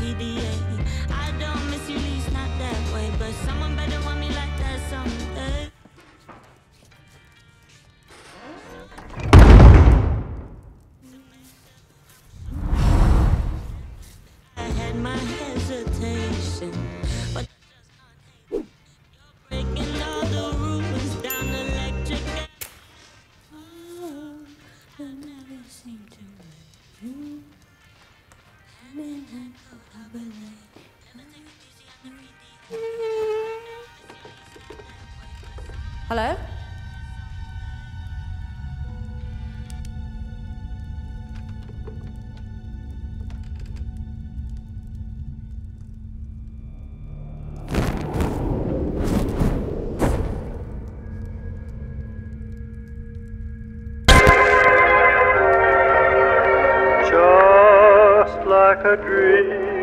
PDA. Hello? like a dream.